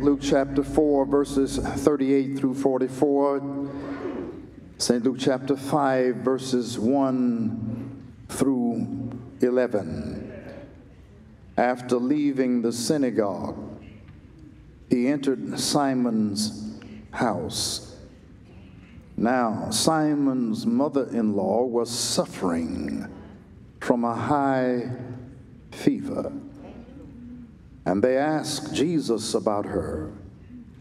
Luke chapter 4, verses 38 through 44. St. Luke chapter 5, verses 1 through 11. After leaving the synagogue, he entered Simon's house. Now, Simon's mother in law was suffering from a high fever. And they asked Jesus about her.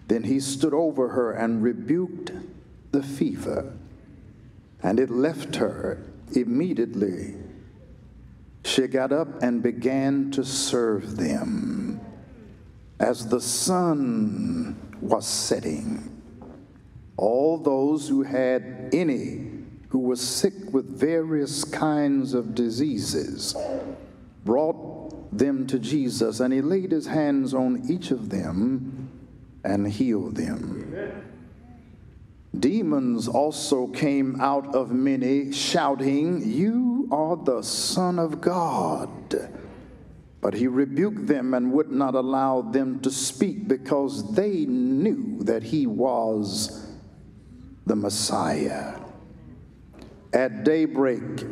Then he stood over her and rebuked the fever, and it left her immediately. She got up and began to serve them. As the sun was setting, all those who had any who were sick with various kinds of diseases brought them to Jesus, and he laid his hands on each of them and healed them. Demons also came out of many, shouting, You are the Son of God. But he rebuked them and would not allow them to speak because they knew that he was the Messiah. At daybreak,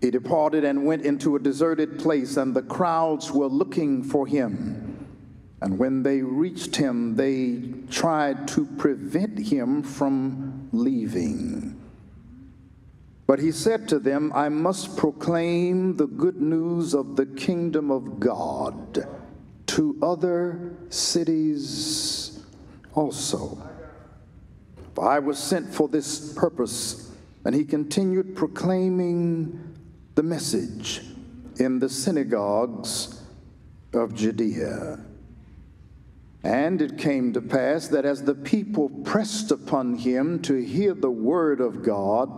he departed and went into a deserted place, and the crowds were looking for him. And when they reached him, they tried to prevent him from leaving. But he said to them, I must proclaim the good news of the kingdom of God to other cities also. For I was sent for this purpose. And he continued proclaiming the message in the synagogues of Judea. And it came to pass that as the people pressed upon him to hear the word of God,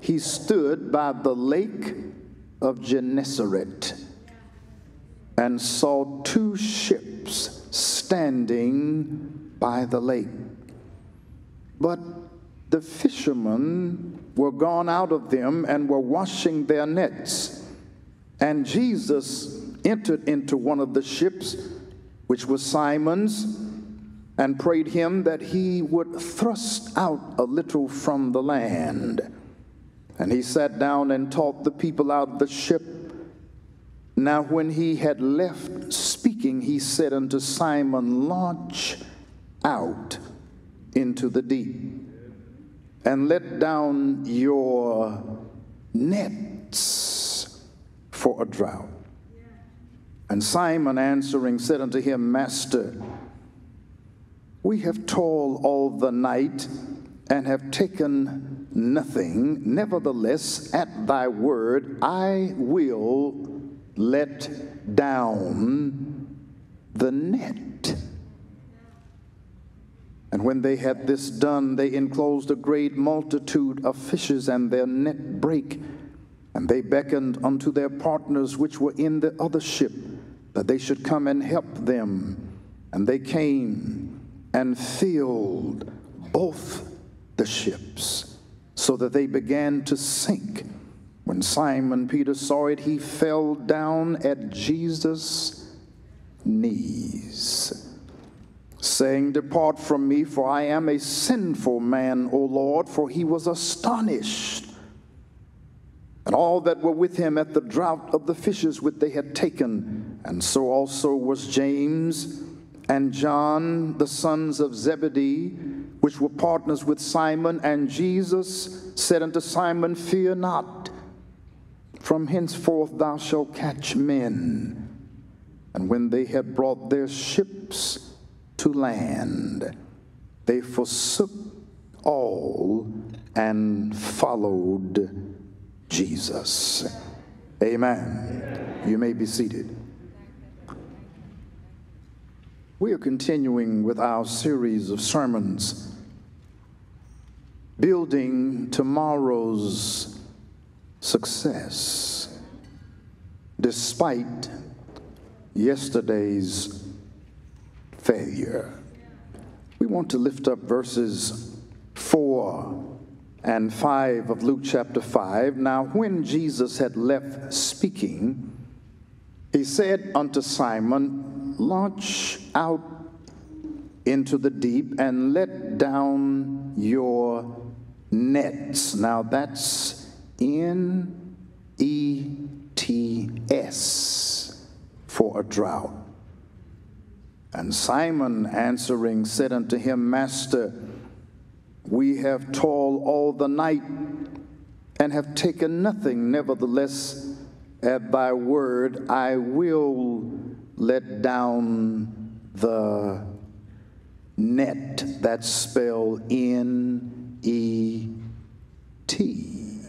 he stood by the lake of Gennesaret and saw two ships standing by the lake. But the fishermen were gone out of them and were washing their nets. And Jesus entered into one of the ships, which was Simon's, and prayed him that he would thrust out a little from the land. And he sat down and taught the people out of the ship. Now, when he had left speaking, he said unto Simon, Launch out into the deep and let down your nets for a drought. And Simon answering said unto him, Master, we have toiled all the night and have taken nothing. Nevertheless, at thy word, I will let down the net. And when they had this done, they enclosed a great multitude of fishes, and their net brake. And they beckoned unto their partners which were in the other ship, that they should come and help them. And they came and filled both the ships, so that they began to sink. When Simon Peter saw it, he fell down at Jesus' knees saying, Depart from me, for I am a sinful man, O Lord. For he was astonished. And all that were with him at the draught of the fishes which they had taken. And so also was James and John, the sons of Zebedee, which were partners with Simon. And Jesus said unto Simon, Fear not, from henceforth thou shalt catch men. And when they had brought their ships, to land. They forsook all and followed Jesus. Amen. You may be seated. We are continuing with our series of sermons, building tomorrow's success despite yesterday's failure. We want to lift up verses 4 and 5 of Luke chapter 5. Now, when Jesus had left speaking, he said unto Simon, Launch out into the deep and let down your nets. Now that's N E T S for a drought. And Simon answering said unto him, Master, we have toiled all the night and have taken nothing. Nevertheless, at thy word, I will let down the net. That spell N E T.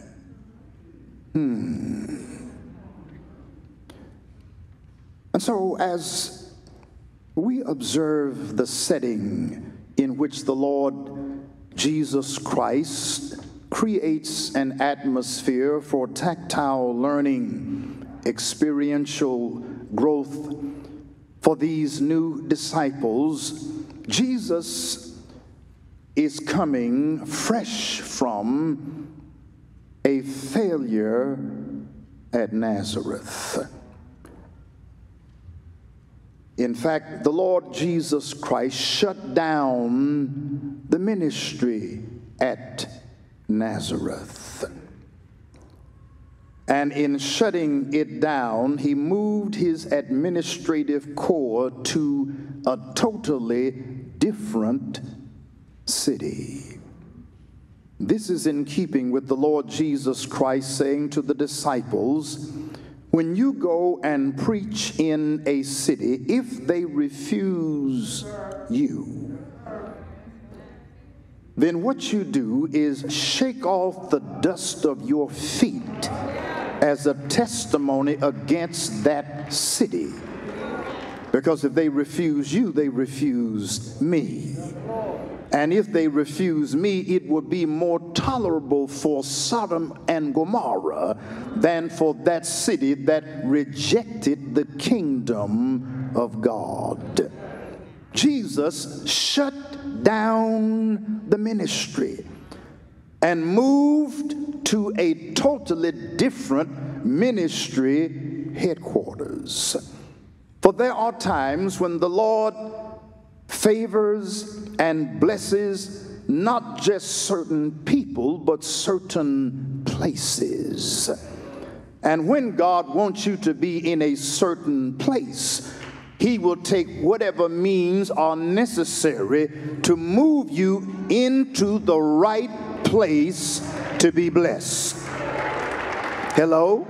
Hmm. And so, as we observe the setting in which the Lord Jesus Christ creates an atmosphere for tactile learning, experiential growth for these new disciples, Jesus is coming fresh from a failure at Nazareth. In fact, the Lord Jesus Christ shut down the ministry at Nazareth. And in shutting it down, he moved his administrative core to a totally different city. This is in keeping with the Lord Jesus Christ saying to the disciples, When you go and preach in a city, if they refuse you, then what you do is shake off the dust of your feet as a testimony against that city. Because if they refuse you, they refuse me. And if they refuse me, it would be more tolerable for Sodom and Gomorrah than for that city that rejected the kingdom of God. Jesus shut down the ministry and moved to a totally different ministry headquarters. For there are times when the Lord favors and blesses not just certain people, but certain places. And when God wants you to be in a certain place, he will take whatever means are necessary to move you into the right place to be blessed. Hello?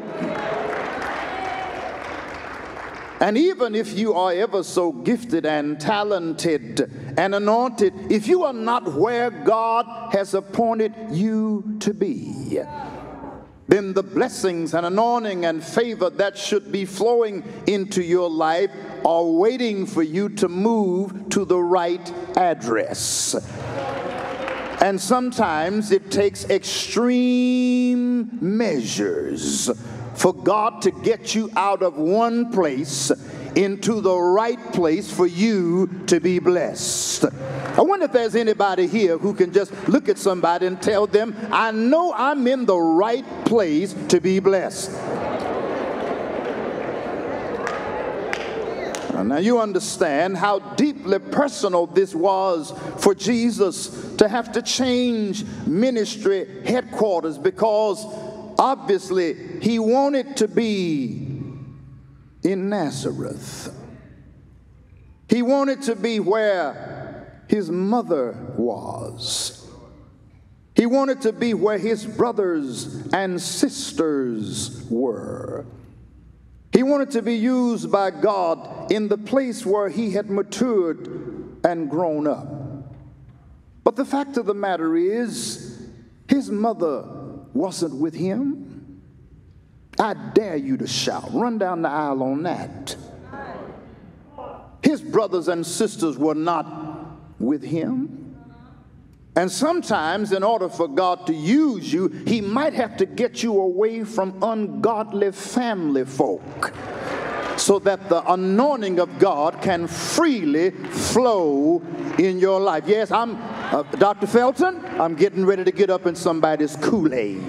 And even if you are ever so gifted and talented and anointed, if you are not where God has appointed you to be, then the blessings and anointing and favor that should be flowing into your life are waiting for you to move to the right address. And sometimes it takes extreme measures for God to get you out of one place into the right place for you to be blessed. I wonder if there's anybody here who can just look at somebody and tell them, I know I'm in the right place to be blessed. Now, you understand how deeply personal this was for Jesus to have to change ministry headquarters because obviously he wanted to be in Nazareth. He wanted to be where his mother was. He wanted to be where his brothers and sisters were. He wanted to be used by God in the place where he had matured and grown up. But the fact of the matter is, his mother wasn't with him. I dare you to shout. Run down the aisle on that. His brothers and sisters were not with him. And sometimes, in order for God to use you, He might have to get you away from ungodly family folk so that the anointing of God can freely flow in your life. Yes, I'm uh, Dr. Felton, I'm getting ready to get up in somebody's Kool Aid.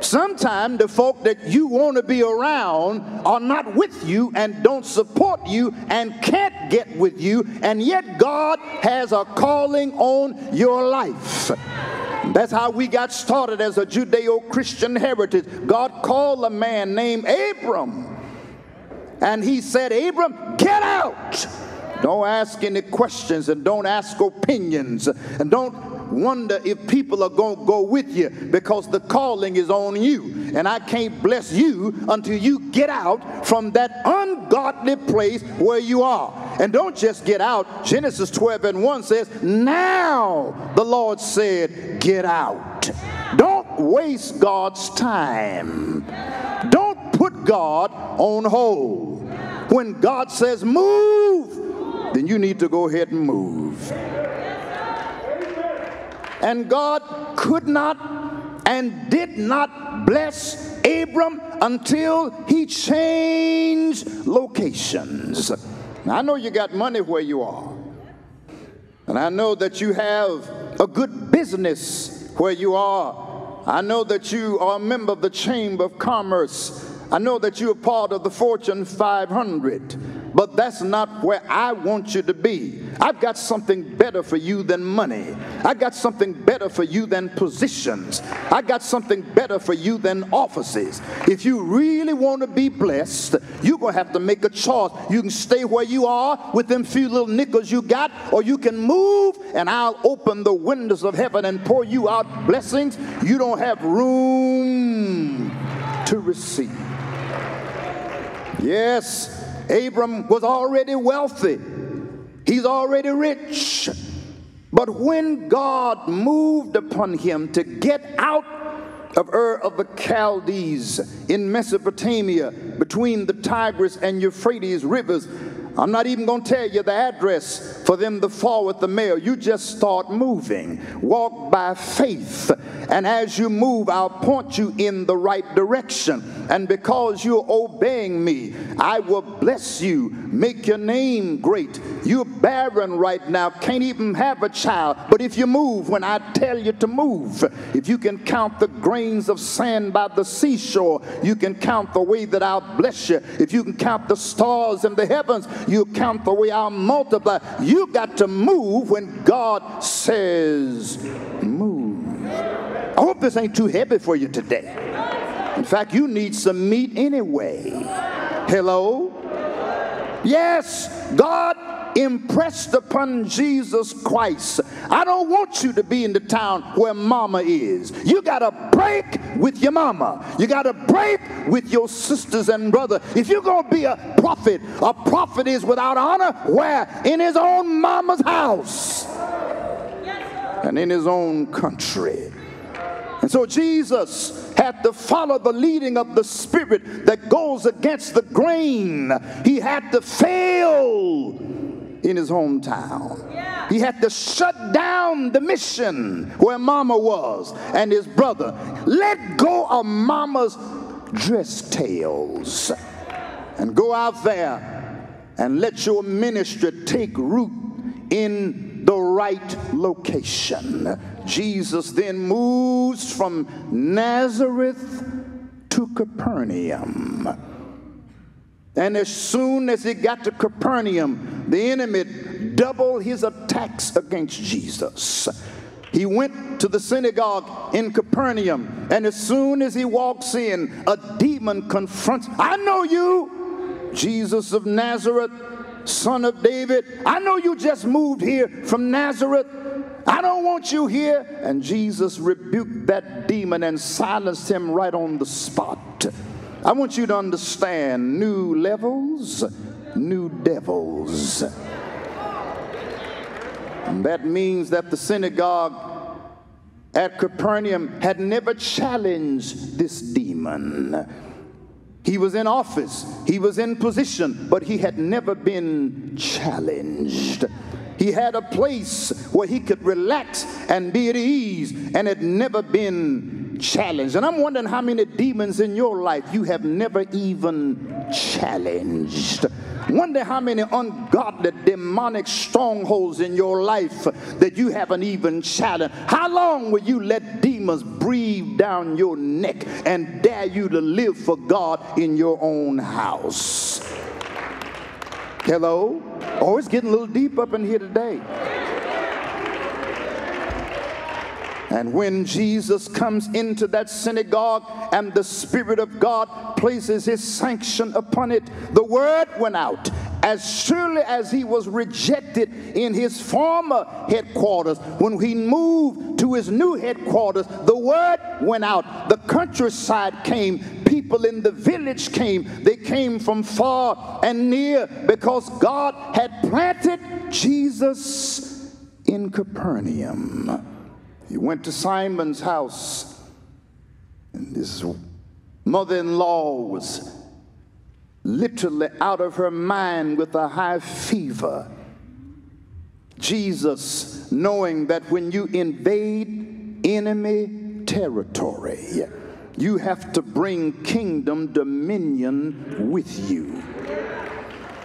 Sometimes the folk that you want to be around are not with you and don't support you and can't get with you, and yet God has a calling on your life. That's how we got started as a Judeo Christian heritage. God called a man named Abram, and he said, Abram, get out. Don't ask any questions and don't ask opinions and don't wonder if people are going to go with you because the calling is on you. And I can't bless you until you get out from that ungodly place where you are. And don't just get out. Genesis 12 and 1 says, Now the Lord said, Get out. Don't waste God's time. Don't put God on hold. When God says move, then you need to go ahead and move. And God could not and did not bless Abram until he changed locations. Now, I know you got money where you are. And I know that you have a good business where you are. I know that you are a member of the Chamber of Commerce. I know that you're part of the Fortune 500 but that's not where I want you to be. I've got something better for you than money. I got something better for you than positions. I got something better for you than offices. If you really want to be blessed, you're going to have to make a choice. You can stay where you are with them few little nickels you got, or you can move and I'll open the windows of heaven and pour you out blessings you don't have room to receive. Yes, Abram was already wealthy, he's already rich. But when God moved upon him to get out of Ur of the Chaldees in Mesopotamia between the Tigris and Euphrates rivers, I'm not even going to tell you the address for them to forward the mail. You just start moving. Walk by faith. And as you move, I'll point you in the right direction. And because you're obeying me, I will bless you, make your name great. You're barren right now, can't even have a child. But if you move when I tell you to move, if you can count the grains of sand by the seashore, you can count the way that I'll bless you. If you can count the stars in the heavens, you count the way I'll multiply. You got to move when God says move. I hope this ain't too heavy for you today. In fact, you need some meat anyway. Hello? Yes, God impressed upon Jesus Christ. I don't want you to be in the town where mama is. You got to break with your mama. You got to break with your sisters and brother. If you're going to be a prophet, a prophet is without honor where? In his own mama's house and in his own country. And so Jesus had to follow the leading of the Spirit that goes against the grain. He had to fail in his hometown. He had to shut down the mission where mama was and his brother. Let go of mama's dress tails and go out there and let your ministry take root in the right location. Jesus then moves from Nazareth to Capernaum. And as soon as he got to Capernaum, the enemy doubled his attacks against Jesus. He went to the synagogue in Capernaum, and as soon as he walks in, a demon confronts, I know you, Jesus of Nazareth, son of David. I know you just moved here from Nazareth. I don't want you here. And Jesus rebuked that demon and silenced him right on the spot. I want you to understand new levels, new devils. And that means that the synagogue at Capernaum had never challenged this demon. He was in office, he was in position, but he had never been challenged. He had a place where he could relax and be at ease and had never been challenged. And I'm wondering how many demons in your life you have never even challenged. Wonder how many ungodly demonic strongholds in your life that you haven't even challenged. How long will you let demons breathe down your neck and dare you to live for God in your own house? Hello? Oh, it's getting a little deep up in here today. And when Jesus comes into that synagogue and the Spirit of God places his sanction upon it, the word went out. As surely as he was rejected in his former headquarters, when he moved to his new headquarters, the word went out. The countryside came, people in the village came. They came from far and near because God had planted Jesus in Capernaum. He went to Simon's house, and his mother in law was literally out of her mind with a high fever. Jesus, knowing that when you invade enemy territory, you have to bring kingdom dominion with you.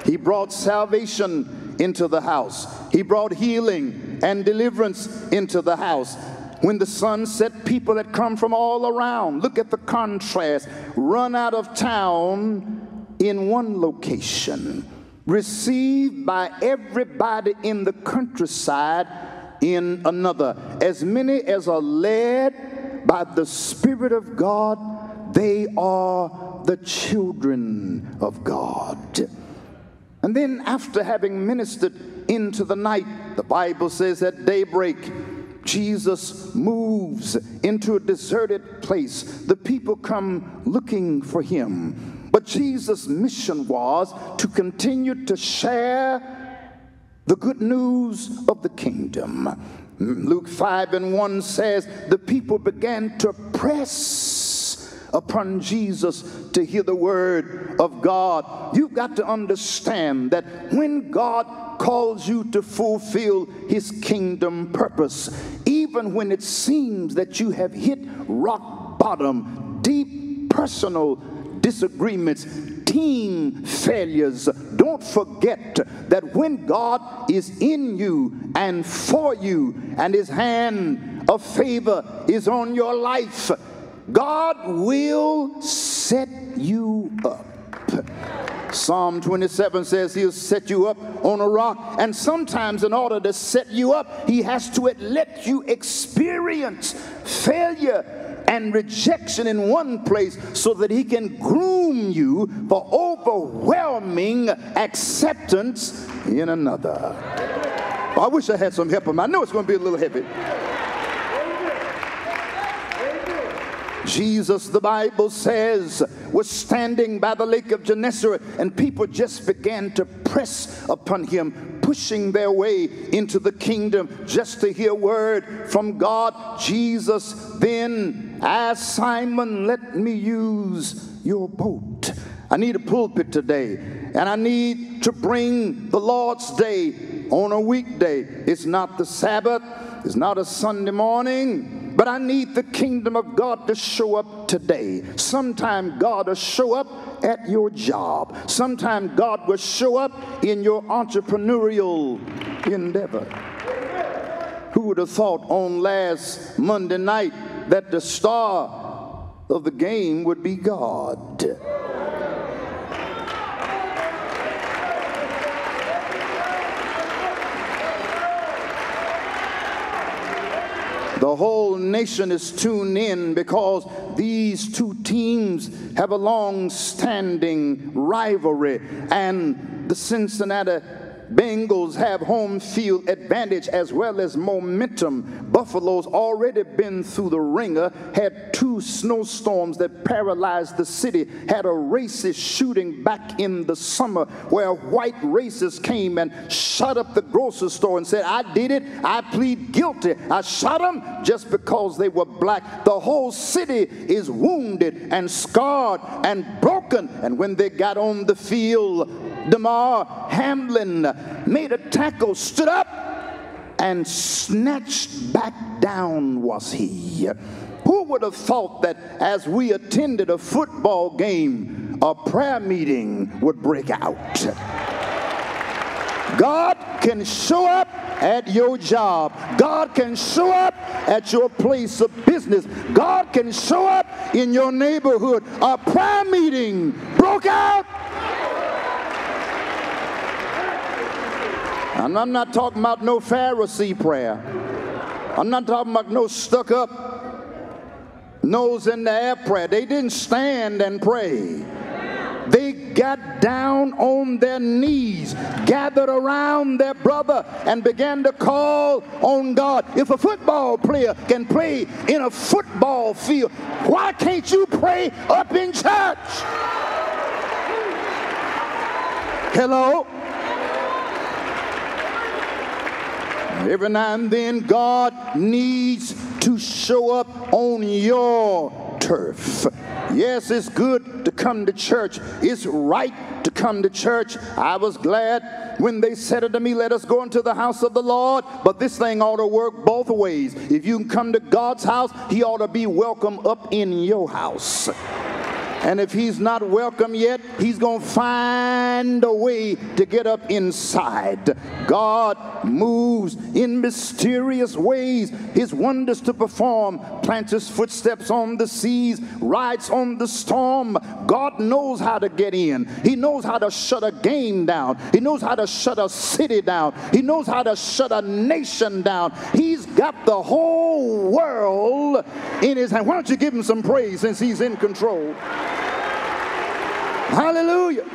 He brought salvation into the house. He brought healing and deliverance into the house. When the sun set, people had come from all around. Look at the contrast. Run out of town in one location, received by everybody in the countryside in another. As many as are led by the Spirit of God, they are the children of God. And then, after having ministered into the night, the Bible says at daybreak, Jesus moves into a deserted place. The people come looking for him. But Jesus' mission was to continue to share the good news of the kingdom. Luke 5 and 1 says, The people began to press upon Jesus to hear the word of God. You've got to understand that when God calls you to fulfill his kingdom purpose. Even when it seems that you have hit rock bottom, deep personal disagreements, team failures, don't forget that when God is in you and for you, and his hand of favor is on your life, God will set you up. Psalm 27 says he'll set you up on a rock. And sometimes, in order to set you up, he has to let you experience failure and rejection in one place so that he can groom you for overwhelming acceptance in another. I wish I had some help. I know it's going to be a little heavy. Jesus, the Bible says, was standing by the lake of Gennesaret, and people just began to press upon him, pushing their way into the kingdom just to hear word from God. Jesus then asked Simon, Let me use your boat. I need a pulpit today, and I need to bring the Lord's day on a weekday. It's not the Sabbath, it's not a Sunday morning. But I need the kingdom of God to show up today. Sometime God will show up at your job. Sometime God will show up in your entrepreneurial endeavor. Who would have thought on last Monday night that the star of the game would be God? The whole nation is tuned in because these two teams have a long standing rivalry, and the Cincinnati Bengals have home field advantage as well as momentum. Buffalo's already been through the ringer, had two snowstorms that paralyzed the city, had a racist shooting back in the summer where white racists came and shut up the grocery store and said, I did it, I plead guilty. I shot them just because they were black. The whole city is wounded and scarred and broken. And when they got on the field, Damar Hamlin made a tackle, stood up, and snatched back down was he. Who would have thought that as we attended a football game, a prayer meeting would break out? God can show up at your job. God can show up at your place of business. God can show up in your neighborhood. A prayer meeting broke out. And I'm not talking about no Pharisee prayer. I'm not talking about no stuck up nose in the air prayer. They didn't stand and pray. They got down on their knees, gathered around their brother, and began to call on God. If a football player can play in a football field, why can't you pray up in church? Hello? Every now and then, God needs to show up on your turf. Yes, it's good to come to church. It's right to come to church. I was glad when they said it to me, let us go into the house of the Lord. But this thing ought to work both ways. If you can come to God's house, he ought to be welcome up in your house. And if he's not welcome yet, he's going to find a way to get up inside. God moves in mysterious ways, his wonders to perform, plants his footsteps on the seas, rides on the storm. God knows how to get in. He knows how to shut a game down. He knows how to shut a city down. He knows how to shut a nation down. He's got the whole world in his hand. Why don't you give him some praise since he's in control? Hallelujah.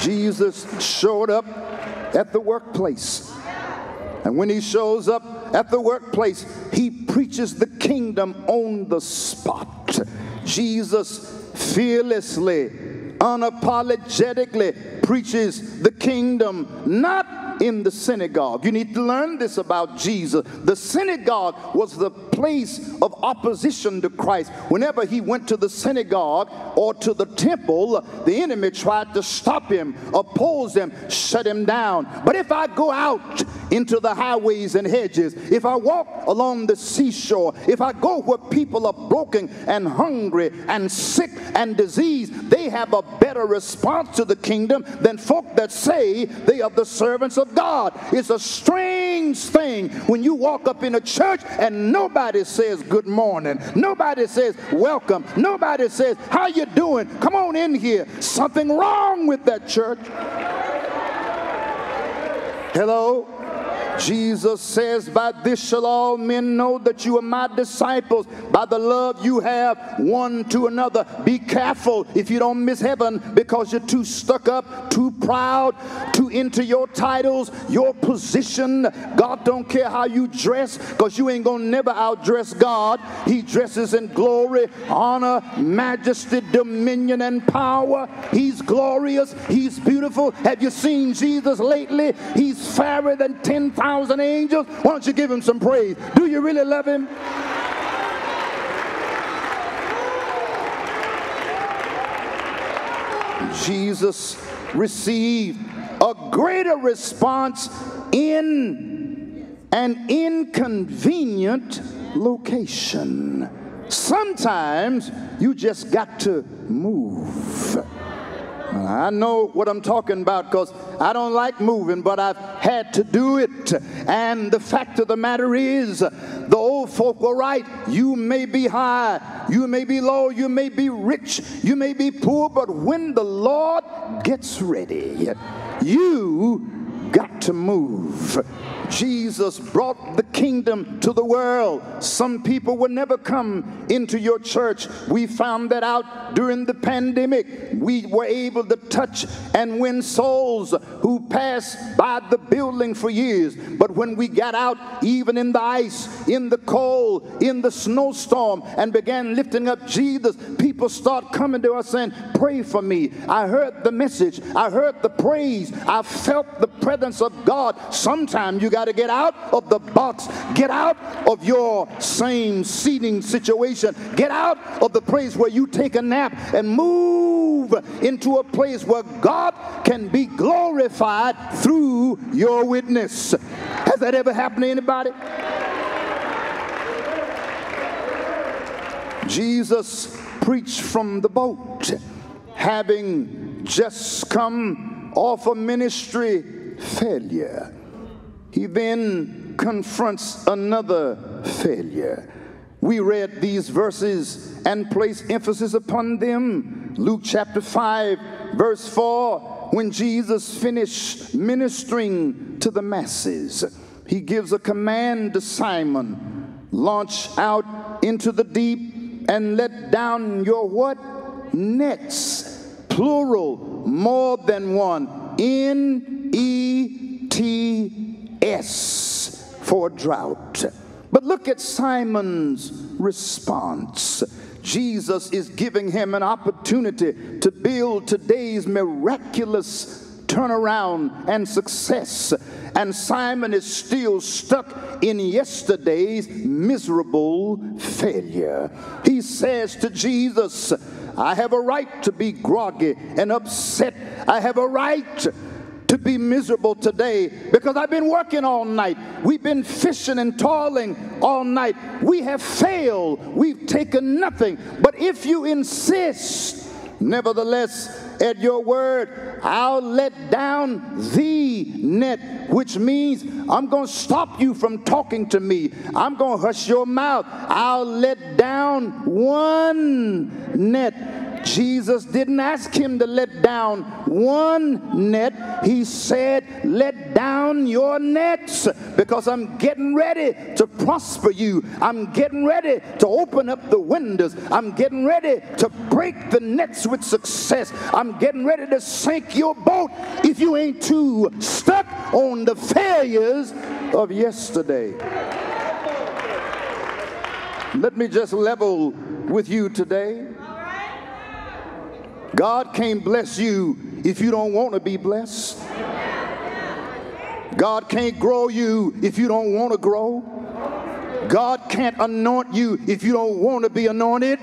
Jesus showed up at the workplace. And when he shows up at the workplace, he preaches the kingdom on the spot. Jesus fearlessly, unapologetically preaches the kingdom, not in the synagogue. You need to learn this about Jesus. The synagogue was the place of opposition to Christ. Whenever he went to the synagogue or to the temple, the enemy tried to stop him, oppose him, shut him down. But if I go out into the highways and hedges, if I walk along the seashore, if I go where people are broken and hungry and sick and diseased, they have a better response to the kingdom than folk that say they are the servants of God. It's a strange thing when you walk up in a church and nobody says good morning. Nobody says welcome. Nobody says how you doing? Come on in here. Something wrong with that church. Hello? Jesus says, By this shall all men know that you are my disciples, by the love you have one to another. Be careful if you don't miss heaven because you're too stuck up, too proud, to enter your titles, your position. God don't care how you dress because you ain't gonna never outdress God. He dresses in glory, honor, majesty, dominion, and power. He's glorious, he's beautiful. Have you seen Jesus lately? He's fairer than 10,000 thousand angels. Why don't you give him some praise? Do you really love him? Jesus received a greater response in an inconvenient location. Sometimes you just got to move. I know what I'm talking about because I don't like moving, but I've had to do it. And the fact of the matter is, the old folk were right. You may be high, you may be low, you may be rich, you may be poor, but when the Lord gets ready, you got to move. Jesus brought the kingdom to the world. Some people would never come into your church. We found that out during the pandemic. We were able to touch and win souls who passed by the building for years. But when we got out, even in the ice, in the cold, in the snowstorm, and began lifting up Jesus, people start coming to us saying, Pray for me. I heard the message, I heard the praise, I felt the presence of God. Sometimes you got got to get out of the box. Get out of your same seating situation. Get out of the place where you take a nap and move into a place where God can be glorified through your witness. Has that ever happened to anybody? Jesus preached from the boat, having just come off a ministry failure. He then confronts another failure. We read these verses and place emphasis upon them. Luke chapter 5, verse 4, when Jesus finished ministering to the masses, he gives a command to Simon launch out into the deep and let down your what? Nets, plural, more than one. N E T S for drought. But look at Simon's response. Jesus is giving him an opportunity to build today's miraculous turnaround and success. And Simon is still stuck in yesterday's miserable failure. He says to Jesus, I have a right to be groggy and upset. I have a right to be miserable today because I've been working all night. We've been fishing and toiling all night. We have failed. We've taken nothing. But if you insist, nevertheless, at your word, I'll let down the net, which means I'm going to stop you from talking to me. I'm going to hush your mouth. I'll let down one net Jesus didn't ask him to let down one net. He said, Let down your nets because I'm getting ready to prosper you. I'm getting ready to open up the windows. I'm getting ready to break the nets with success. I'm getting ready to sink your boat if you ain't too stuck on the failures of yesterday. Let me just level with you today. God can't bless you if you don't want to be blessed. God can't grow you if you don't want to grow. God can't anoint you if you don't want to be anointed.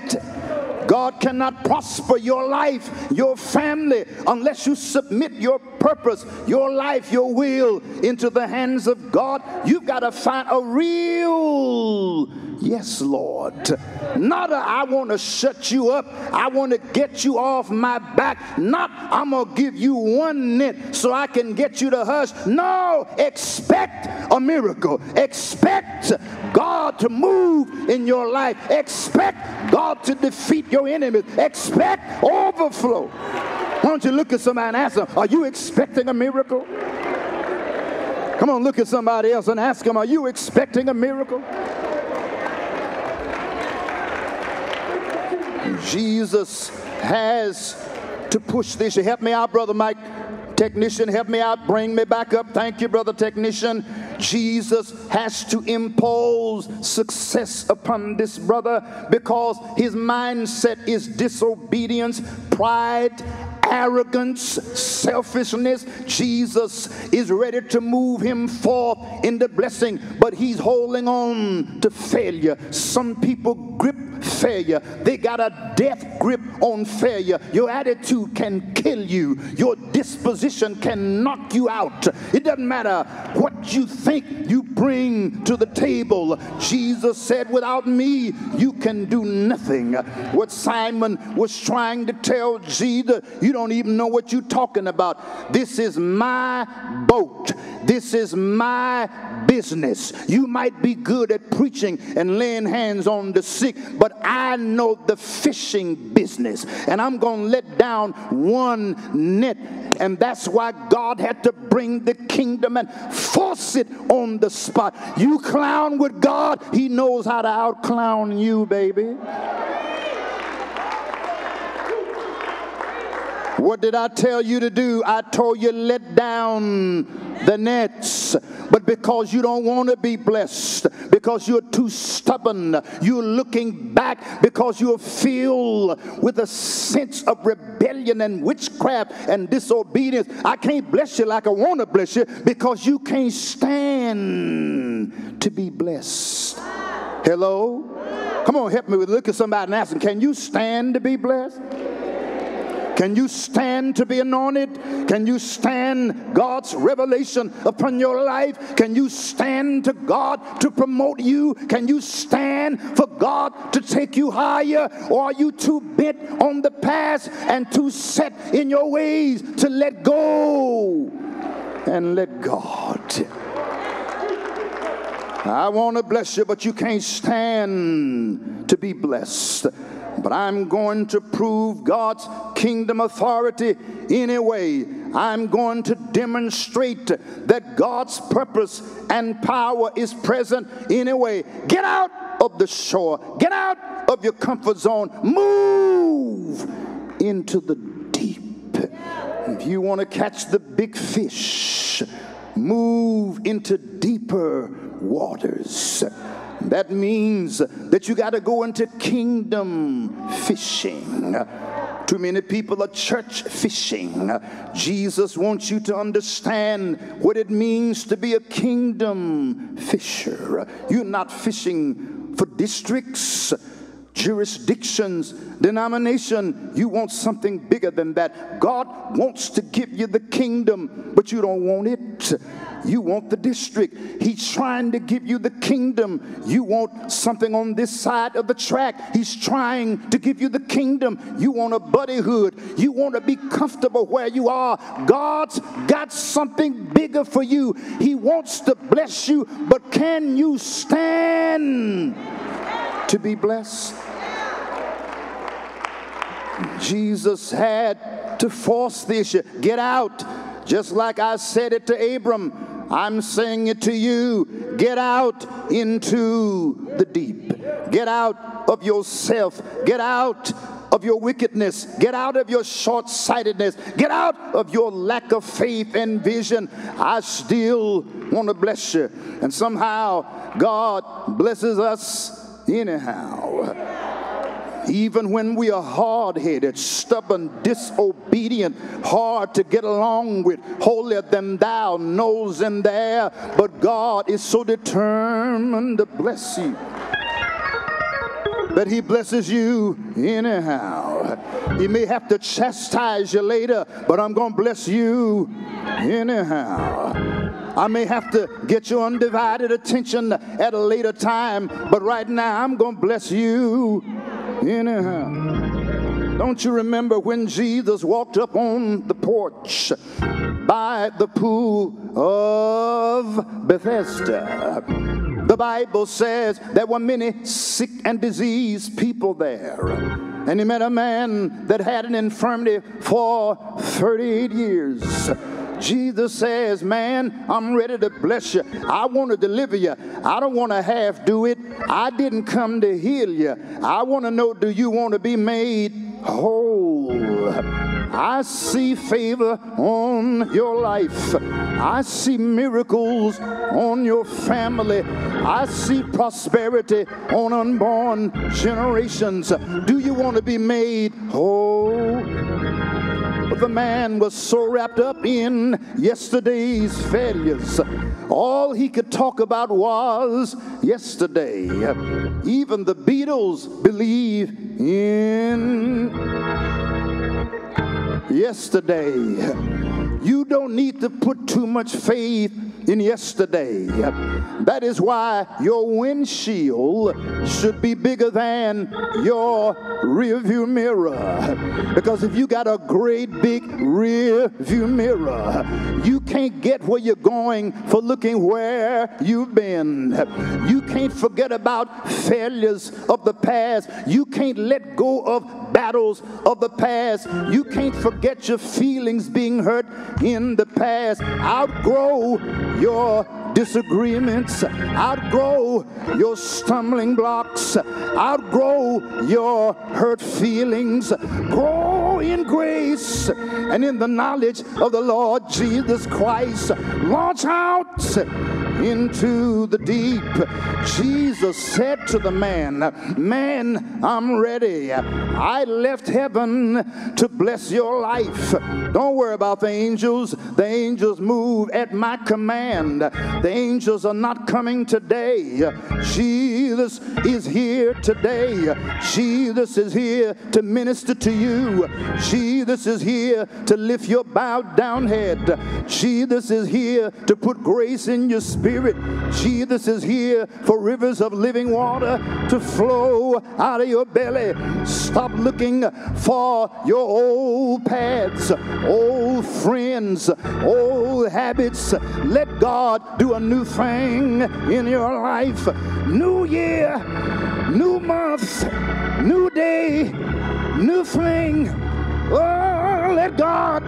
God cannot prosper your life, your family, unless you submit your purpose, your life, your will into the hands of God. You've got to find a real Yes, Lord. Not a, I want to shut you up. I want to get you off my back. Not I'm going to give you one net so I can get you to hush. No, expect a miracle. Expect God to move in your life. Expect God to defeat your enemies. Expect overflow. Why don't you look at somebody and ask them, Are you expecting a miracle? Come on, look at somebody else and ask them, Are you expecting a miracle? Jesus has to push this. Help me out, Brother Mike. Technician, help me out. Bring me back up. Thank you, Brother Technician. Jesus has to impose success upon this brother because his mindset is disobedience, pride, arrogance, selfishness. Jesus is ready to move him forth in the blessing, but he's holding on to failure. Some people grip failure. They got a death grip on failure. Your attitude can kill you. Your disposition can knock you out. It doesn't matter what you think you bring to the table. Jesus said, without me, you can do nothing. What Simon was trying to tell Jesus, you don't even know what you're talking about. This is my boat. This is my business. You might be good at preaching and laying hands on the sick, but I know the fishing business, and I'm going to let down one net. And that's why God had to bring the kingdom and force it on the spot. You clown with God, He knows how to out clown you, baby. What did I tell you to do? I told you let down the nets. But because you don't want to be blessed, because you're too stubborn, you're looking back because you're filled with a sense of rebellion and witchcraft and disobedience. I can't bless you like I want to bless you because you can't stand to be blessed. Hello? Come on, help me with look at somebody and ask them, can you stand to be blessed? Can you stand to be anointed? Can you stand God's revelation upon your life? Can you stand to God to promote you? Can you stand for God to take you higher? Or are you too bent on the past and too set in your ways to let go and let God? I want to bless you, but you can't stand to be blessed. But I'm going to prove God's kingdom authority anyway. I'm going to demonstrate that God's purpose and power is present anyway. Get out of the shore, get out of your comfort zone, move into the deep. If you want to catch the big fish, move into deeper waters. That means that you got to go into kingdom fishing. Too many people are church fishing. Jesus wants you to understand what it means to be a kingdom fisher. You're not fishing for districts jurisdictions, denomination. You want something bigger than that. God wants to give you the kingdom, but you don't want it. You want the district. He's trying to give you the kingdom. You want something on this side of the track. He's trying to give you the kingdom. You want a buddyhood. You want to be comfortable where you are. God's got something bigger for you. He wants to bless you, but can you stand to be blessed? Jesus had to force the issue. Get out. Just like I said it to Abram, I'm saying it to you. Get out into the deep. Get out of yourself. Get out of your wickedness. Get out of your short sightedness. Get out of your lack of faith and vision. I still want to bless you. And somehow God blesses us anyhow even when we are hard headed, stubborn, disobedient, hard to get along with, holier than thou, nose in the air, but God is so determined to bless you that he blesses you anyhow. He may have to chastise you later, but I'm going to bless you anyhow. I may have to get your undivided attention at a later time, but right now I'm going to bless you anyhow. Don't you remember when Jesus walked up on the porch by the pool of Bethesda? The Bible says there were many sick and diseased people there. And he met a man that had an infirmity for 38 years. Jesus says, Man, I'm ready to bless you. I want to deliver you. I don't want to half do it. I didn't come to heal you. I want to know do you want to be made whole? I see favor on your life. I see miracles on your family. I see prosperity on unborn generations. Do you want to be made whole? But the man was so wrapped up in yesterday's failures. All he could talk about was yesterday. Even the Beatles believe in yesterday. You don't need to put too much faith in yesterday. That is why your windshield should be bigger than your rearview mirror. Because if you got a great big rearview mirror, you can't get where you're going for looking where you've been. You can't forget about failures of the past. You can't let go of battles of the past. You can't forget your feelings being hurt in the past. Outgrow your disagreements, outgrow your stumbling blocks, outgrow your hurt feelings, grow in grace and in the knowledge of the Lord Jesus Christ. Launch out into the deep. Jesus said to the man, Man, I'm ready. I left heaven to bless your life. Don't worry about the angels. The angels move at my command. The angels are not coming today. Jesus is here today. Jesus is here to minister to you. Jesus Jesus is here to lift your bowed down head. Jesus is here to put grace in your spirit. Jesus is here for rivers of living water to flow out of your belly. Stop looking for your old paths, old friends, old habits. Let God do a new thing in your life. New year, new month, new day, new thing. Oh, let God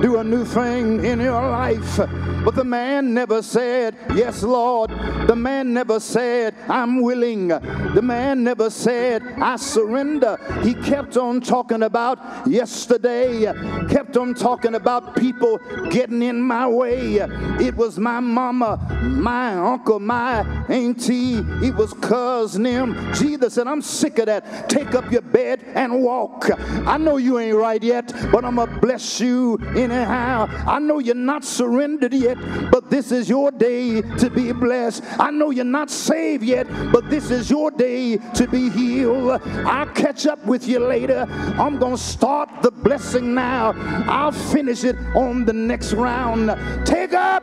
do a new thing in your life. But the man never said, Yes, Lord. The man never said, I'm willing. The man never said, I surrender. He kept on talking about yesterday, kept on talking about people getting in my way. It was my mama, my uncle, my auntie, it was cousin him. Jesus said, I'm sick of that. Take up your bed and walk. I know you ain't right yet, but I'm going to bless you anyhow. I know you're not surrendered yet but this is your day to be blessed. I know you're not saved yet, but this is your day to be healed. I'll catch up with you later. I'm going to start the blessing now. I'll finish it on the next round. Take up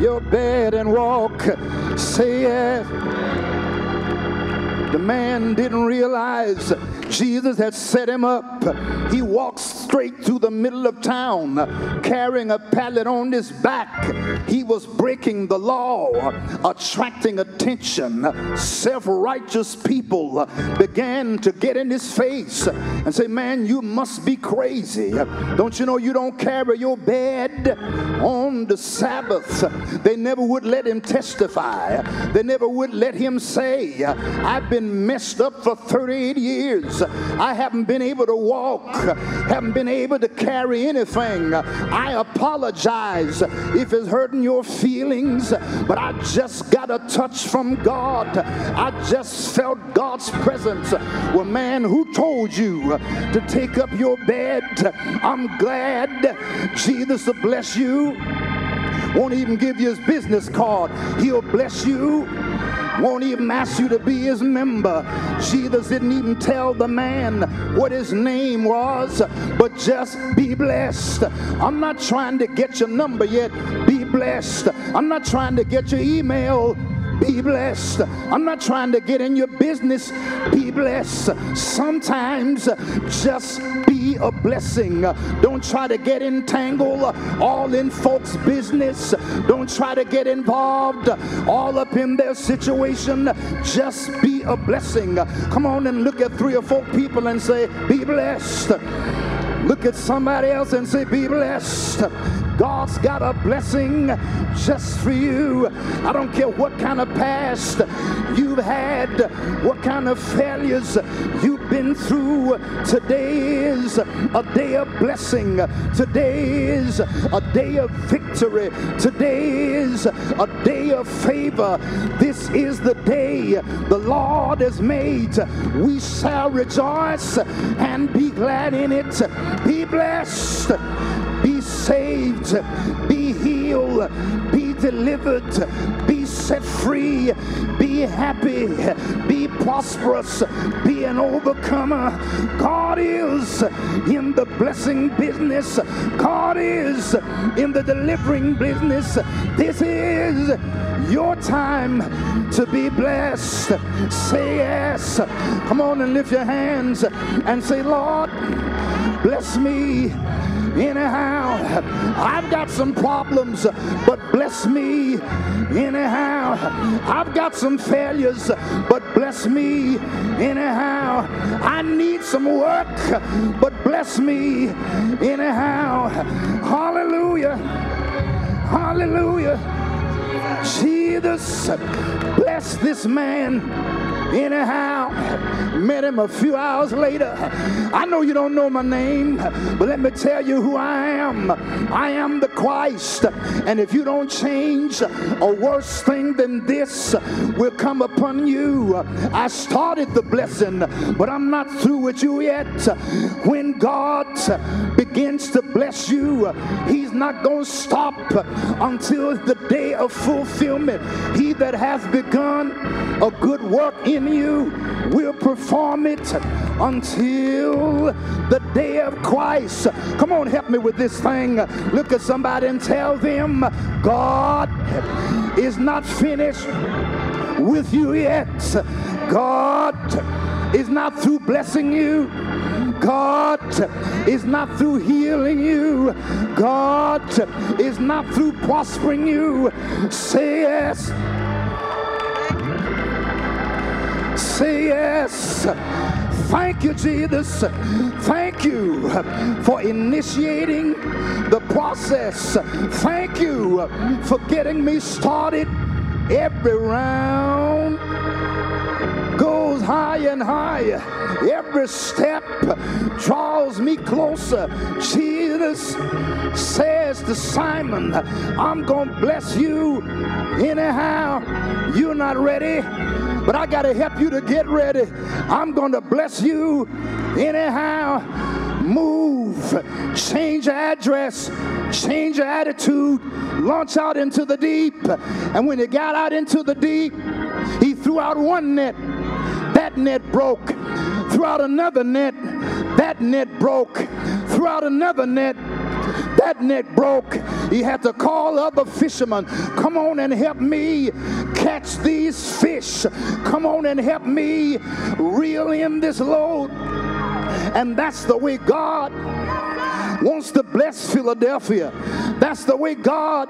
your bed and walk. Say it. The man didn't realize Jesus had set him up. He walked straight through the middle of town carrying a pallet on his back. He was breaking the law, attracting attention. Self righteous people began to get in his face and say, Man, you must be crazy. Don't you know you don't carry your bed on the Sabbath? They never would let him testify, they never would let him say, I've been messed up for 38 years. I haven't been able to walk, haven't been able to carry anything. I apologize if it's hurting your feelings, but I just got a touch from God. I just felt God's presence. Well, man, who told you to take up your bed? I'm glad Jesus will bless you. Won't even give you his business card. He'll bless you won't even ask you to be his member. Jesus didn't even tell the man what his name was, but just be blessed. I'm not trying to get your number yet. Be blessed. I'm not trying to get your email be blessed. I'm not trying to get in your business. Be blessed. Sometimes uh, just be a blessing. Don't try to get entangled uh, all in folks' business. Don't try to get involved uh, all up in their situation. Just be a blessing. Come on and look at three or four people and say, Be blessed. Look at somebody else and say, Be blessed. God's got a blessing just for you. I don't care what kind of past you've had, what kind of failures you've been through. Today is a day of blessing. Today is a day of victory. Today is a day of favor. This is the day the Lord has made. We shall rejoice and be glad in it. Be blessed saved, be healed, be delivered, be set free, be happy, be prosperous, be an overcomer. God is in the blessing business, God is in the delivering business. This is your time to be blessed. Say yes. Come on and lift your hands and say, Lord, bless me anyhow. I've got some problems, but bless me anyhow. I've got some failures, but bless me anyhow. I need some work, but bless me anyhow. Hallelujah. Hallelujah. Jesus, bless this man Anyhow, met him a few hours later. I know you don't know my name, but let me tell you who I am. I am the Christ. And if you don't change, a worse thing than this will come upon you. I started the blessing, but I'm not through with you yet. When God begins to bless you, He's not going to stop until the day of fulfillment. He that hath begun a good work in you will perform it until the day of Christ. Come on, help me with this thing. Look at somebody and tell them God is not finished with you yet. God is not through blessing you. God is not through healing you. God is not through prospering you. Say yes. Yes. Thank you, Jesus. Thank you for initiating the process. Thank you for getting me started every round goes higher and higher. Every step draws me closer. Jesus says to Simon, I'm going to bless you anyhow. You're not ready, but I got to help you to get ready. I'm going to bless you anyhow. Move, change your address, change your attitude, launch out into the deep. And when he got out into the deep, he threw out one net that net broke. Threw out another net, that net broke. Threw out another net, that net broke. He had to call other fishermen. Come on and help me catch these fish. Come on and help me reel in this load. And that's the way God wants to bless Philadelphia. That's the way God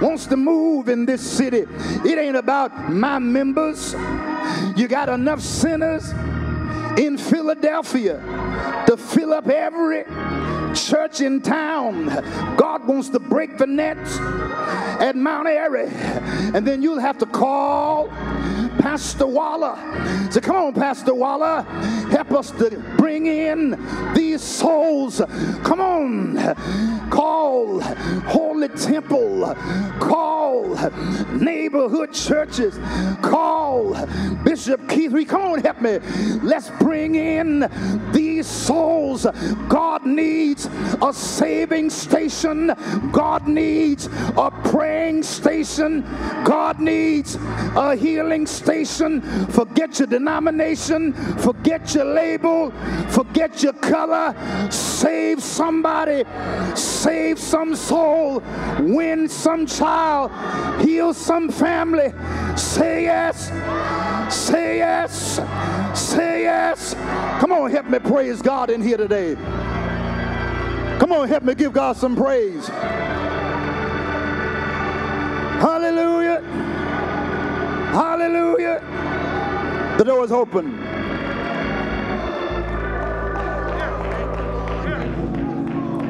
wants to move in this city. It ain't about my members. You got enough sinners in Philadelphia to fill up every church in town. God wants to break the nets at Mount Airy. And then you'll have to call Pastor Waller. Say, come on, Pastor Waller, help us to bring in these souls. Come on, call Holy Temple, call neighborhood churches, call Bishop Keith. Come on, help me. Let's bring in these souls. God needs a saving station. God needs a praying station. God needs a healing station. Forget your denomination. Forget your label. Forget your color. Save somebody. Save some soul. Win some child. Heal some family. Say yes. Say yes. Say yes. Come on, help me praise God in here today. Come on, help me give God some praise. Hallelujah. Hallelujah. The door is open.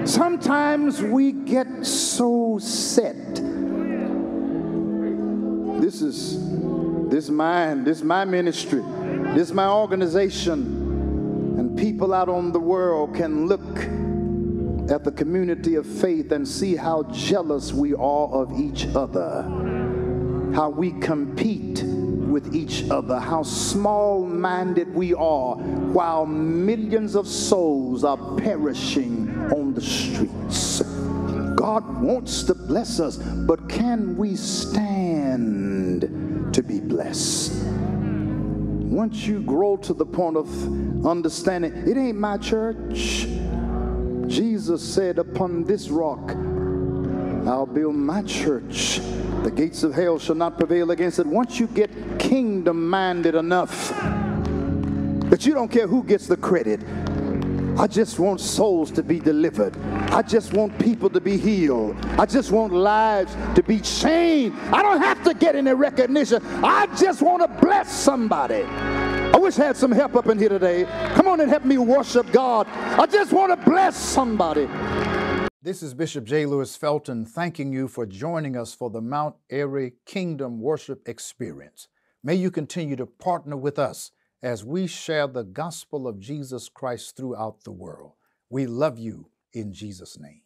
Sometimes we get so set. This is this is mine, this is my ministry, this is my organization. And people out on the world can look at the community of faith and see how jealous we are of each other, how we compete with each other, how small minded we are, while millions of souls are perishing on the streets. God wants to bless us, but can we stand to be blessed? Once you grow to the point of understanding, it ain't my church. Jesus said, Upon this rock I'll build my church. The gates of hell shall not prevail against it. Once you get kingdom minded enough that you don't care who gets the credit, I just want souls to be delivered. I just want people to be healed. I just want lives to be changed. I don't have to get any recognition. I just want to bless somebody. I wish I had some help up in here today. Come on and help me worship God. I just want to bless somebody. This is Bishop J. Louis Felton thanking you for joining us for the Mount Airy Kingdom Worship Experience. May you continue to partner with us as we share the gospel of Jesus Christ throughout the world. We love you in Jesus' name.